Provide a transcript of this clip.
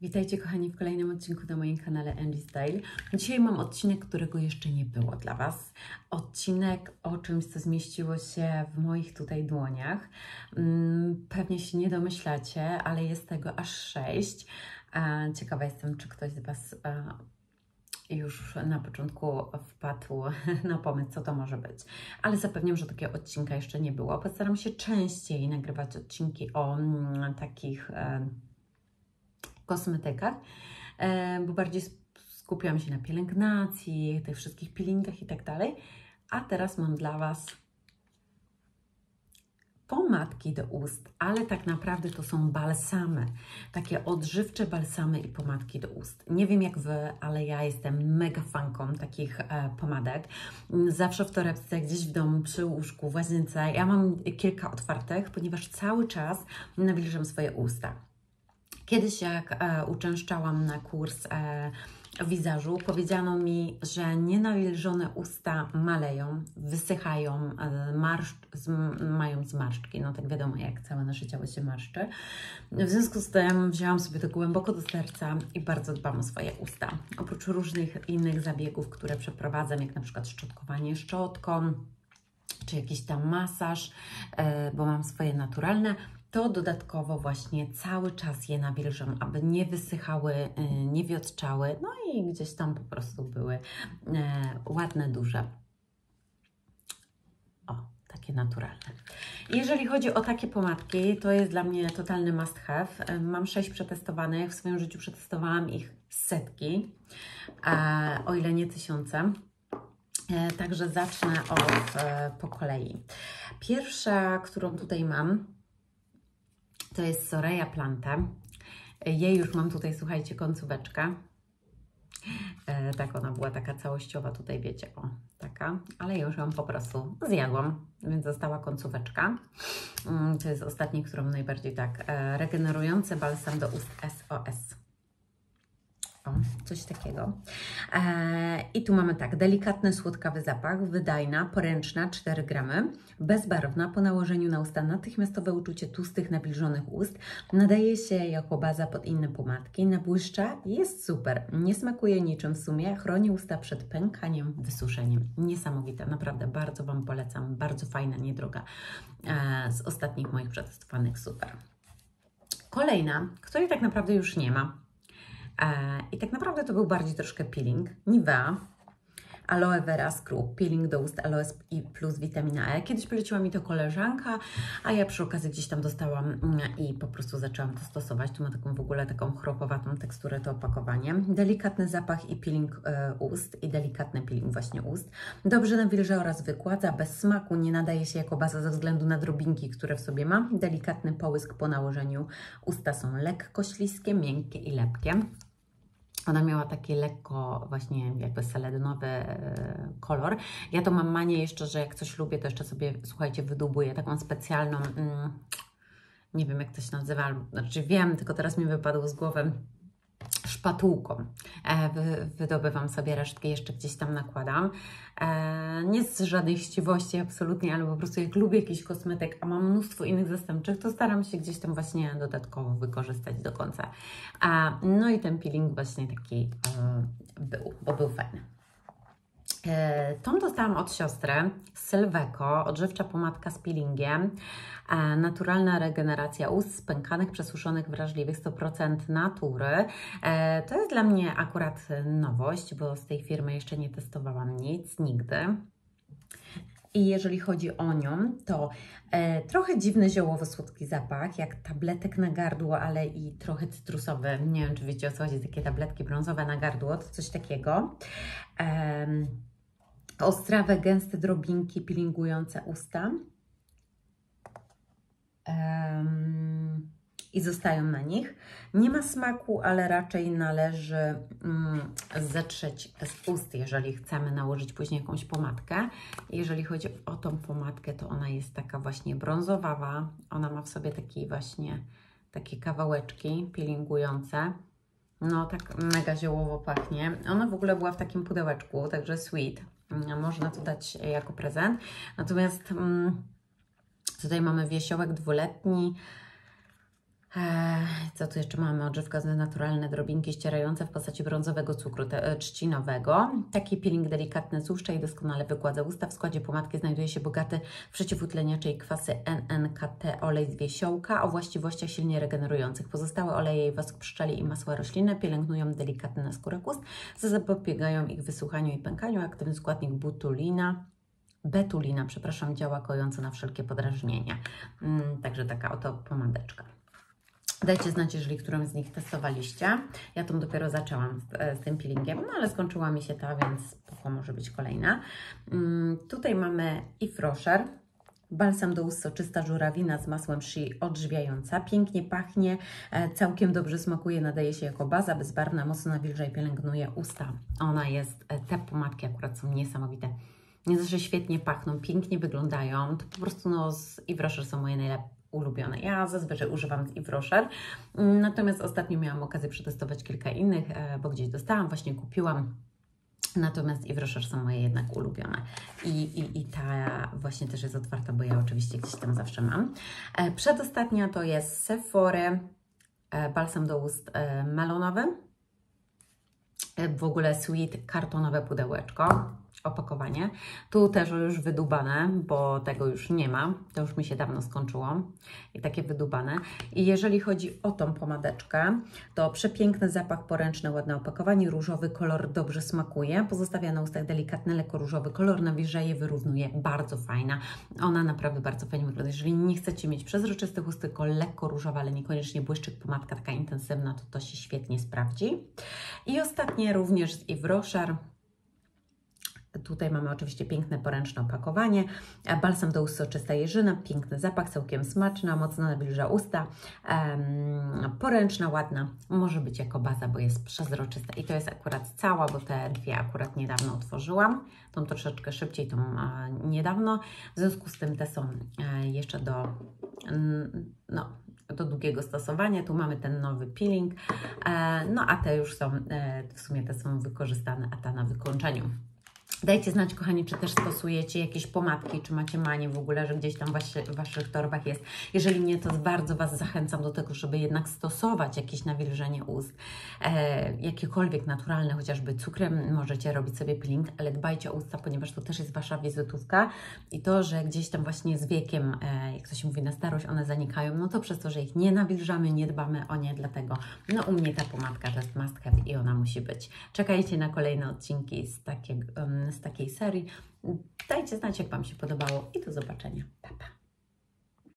Witajcie kochani w kolejnym odcinku na moim kanale Angie Style. Dzisiaj mam odcinek, którego jeszcze nie było dla Was. Odcinek o czymś, co zmieściło się w moich tutaj dłoniach. Mm, Pewnie się nie domyślacie, ale jest tego aż sześć. Ciekawa jestem, czy ktoś z Was e, już na początku wpadł na pomysł, co to może być. Ale zapewniam, że takiego odcinka jeszcze nie było. Postaram się częściej nagrywać odcinki o mm, takich e, kosmetykach, e, bo bardziej skupiłam się na pielęgnacji, tych wszystkich peelingach i tak dalej. A teraz mam dla Was pomadki do ust, ale tak naprawdę to są balsamy, takie odżywcze balsamy i pomadki do ust. Nie wiem jak Wy, ale ja jestem mega fanką takich e, pomadek. Zawsze w torebce, gdzieś w domu, przy łóżku, w łazience, ja mam kilka otwartych, ponieważ cały czas nawilżam swoje usta. Kiedyś jak e, uczęszczałam na kurs e, wizażu, powiedziano mi, że nienawilżone usta maleją, wysychają, e, marszcz, z, mają zmarszczki. No tak wiadomo, jak całe nasze ciało się marszczy. W związku z tym wzięłam sobie to głęboko do serca i bardzo dbam o swoje usta. Oprócz różnych innych zabiegów, które przeprowadzam, jak na przykład szczotkowanie szczotką, czy jakiś tam masaż, bo mam swoje naturalne, to dodatkowo właśnie cały czas je nawilżam, aby nie wysychały, y, nie wiotczały, no i gdzieś tam po prostu były e, ładne, duże. O, takie naturalne. Jeżeli chodzi o takie pomadki, to jest dla mnie totalny must have. E, mam sześć przetestowanych, w swoim życiu przetestowałam ich setki, o ile nie tysiące. Także zacznę od po kolei. Pierwsza, którą tutaj mam, to jest Soraya Planta. Jej już mam tutaj, słuchajcie, końcóweczkę. E, tak, ona była taka całościowa tutaj, wiecie, o, taka, ale już ją po prostu zjadłam, więc została końcóweczka. Mm, to jest ostatni, którą najbardziej tak, e, regenerujący balsam do ust SOS. Coś takiego. E, I tu mamy tak, delikatny, słodkawy zapach, wydajna, poręczna, 4 gramy, bezbarwna, po nałożeniu na usta natychmiastowe uczucie tłustych, nabliżonych ust, nadaje się jako baza pod inne pomadki, nabłyszcza, jest super, nie smakuje niczym w sumie, chroni usta przed pękaniem, wysuszeniem. Niesamowite, naprawdę bardzo Wam polecam, bardzo fajna, niedroga, e, z ostatnich moich przetestowanych, super. Kolejna, której tak naprawdę już nie ma, I tak naprawdę to był bardziej troszkę peeling. Nivea, Aloe Vera Scrub, peeling do ust aloe plus witamina E. Kiedyś poleciła mi to koleżanka, a ja przy okazji gdzieś tam dostałam mm, i po prostu zaczęłam to stosować. Tu ma taką w ogóle taką chropowatą teksturę to opakowanie. Delikatny zapach i peeling e, ust i delikatny peeling właśnie ust. Dobrze nawilża oraz wykładza, bez smaku, nie nadaje się jako baza ze względu na drobinki, które w sobie ma. Delikatny połysk po nałożeniu. Usta są lekko śliskie, miękkie i lepkie. Ona miała taki lekko właśnie jakby seledynowy e, kolor. Ja to mam manię jeszcze, że jak coś lubię, to jeszcze sobie, słuchajcie, wydubuję taką specjalną, mm, nie wiem jak to się nazywa, znaczy wiem, tylko teraz mi wypadło z głowy, szpatułką. E, wydobywam sobie resztki, jeszcze gdzieś tam nakładam. E, nie z żadnej chciwości absolutnie, ale po prostu jak lubię jakiś kosmetyk, a mam mnóstwo innych zastępczych, to staram się gdzieś tam właśnie dodatkowo wykorzystać do końca. No i ten peeling właśnie taki e, był, bo był fajny. E, tą dostałam od siostry Sylweko, odżywcza pomadka z peelingiem, e, naturalna regeneracja ust spękanych, przesuszonych, wrażliwych, 100% natury. E, to jest dla mnie akurat nowość, bo z tej firmy jeszcze nie testowałam nic, nigdy. I jeżeli chodzi o nią, to e, trochę dziwny ziołowo-słodki zapach, jak tabletek na gardło, ale i trochę cytrusowy. Nie wiem, czy wiecie o co chodzi, takie tabletki brązowe na gardło, to coś takiego. E, Ostrawe, gęste drobinki peelingujące usta. Um, I zostają na nich. Nie ma smaku, ale raczej należy mm, zetrzeć z ust, jeżeli chcemy nałożyć później jakąś pomadkę. Jeżeli chodzi o tą pomadkę, to ona jest taka właśnie brązowawa. Ona ma w sobie taki właśnie takie kawałeczki peelingujące. No, tak mega ziołowo pachnie. Ona w ogóle była w takim pudełeczku, także sweet można to dać jako prezent. Natomiast mm, tutaj mamy wiesiołek dwuletni, Co tu jeszcze mamy? Odżywka z naturalne drobinki ścierające w postaci brązowego cukru te, e, trzcinowego. Taki peeling delikatny tłuszcza i doskonale wygładza usta. W składzie pomadki znajduje się bogaty w przeciwutleniacze i kwasy NNKT olej z wiesiołka o właściwościach silnie regenerujących. Pozostałe oleje i wosk pszczeli i masła roślinne pielęgnują delikatny naskórek ust, zapobiegają ich wysuchaniu i pękaniu. Aktywny składnik butulina betulina, przepraszam, działa kojąco na wszelkie podrażnienia. Mm, także taka oto pomadeczka. Dajcie znać, jeżeli którą z nich testowaliście. Ja tą dopiero zaczęłam z, e, z tym peelingiem, no ale skończyła mi się ta, więc spoko, może być kolejna. Mm, tutaj mamy i Frosher. Balsam do ust soczysta żurawina z masłem shea odżywiająca. Pięknie pachnie, e, całkiem dobrze smakuje, nadaje się jako baza bezbarwna, mocno nawilża i pielęgnuje usta. Ona jest, e, te pomadki akurat są niesamowite. Nie zawsze świetnie pachną, pięknie wyglądają. To po prostu no, Yves Rocher są moje najlepsze ulubione. Ja zazwyczaj używam z Yves Rocher, natomiast ostatnio miałam okazję przetestować kilka innych, e, bo gdzieś dostałam, właśnie kupiłam. Natomiast Yves Rocher są moje jednak ulubione. I, i, I ta właśnie też jest otwarta, bo ja oczywiście gdzieś tam zawsze mam. E, Przedostatnia to jest Sephora e, balsam do ust melonowy. W ogóle sweet kartonowe pudełeczko, opakowanie. Tu też już wydubane, bo tego już nie ma. To już mi się dawno skończyło. I takie wydubane. I jeżeli chodzi o tą pomadeczkę, to przepiękny zapach poręczny, ładne opakowanie, różowy kolor dobrze smakuje. Pozostawia na ustach delikatny, lekko różowy kolor, nawilża je, wyrównuje. Bardzo fajna. Ona naprawdę bardzo fajnie wygląda. Jeżeli nie chcecie mieć przezroczyste ust, tylko lekko różowa, ale niekoniecznie błyszczyk, pomadka taka intensywna, to to się świetnie sprawdzi. I ostatnie również z Yves Rocher. Tutaj mamy oczywiście piękne poręczne opakowanie. E, Balsam do ust soczysta jeżyna, piękny zapach, całkiem smaczna, mocno nawilża usta. Poręczna, ładna, może być jako baza, bo jest przezroczysta. I to jest akurat cała, bo te dwie akurat niedawno otworzyłam. Tą troszeczkę szybciej, tą niedawno. W związku z tym te są e, jeszcze do, no, do długiego stosowania. Tu mamy ten nowy peeling, e, no a te już są, w sumie te są wykorzystane, a ta na wykończeniu. Dajcie znać, kochani, czy też stosujecie jakieś pomadki, czy macie manię w ogóle, że gdzieś tam w, waszy, w Waszych torbach jest. Jeżeli nie, to bardzo Was zachęcam do tego, żeby jednak stosować jakieś nawilżenie ust, e, jakiekolwiek naturalne, chociażby cukrem możecie robić sobie peeling, ale dbajcie o usta, ponieważ to też jest Wasza wizytówka i to, że gdzieś tam właśnie z wiekiem, e, jak to się mówi, na starość one zanikają, no to przez to, że ich nie nawilżamy, nie dbamy o nie, dlatego no u mnie ta pomadka to jest must have i ona musi być. Czekajcie na kolejne odcinki z, takiego, em, z takiej serii. Dajcie znać, jak Wam się podobało i do zobaczenia. Pa, pa.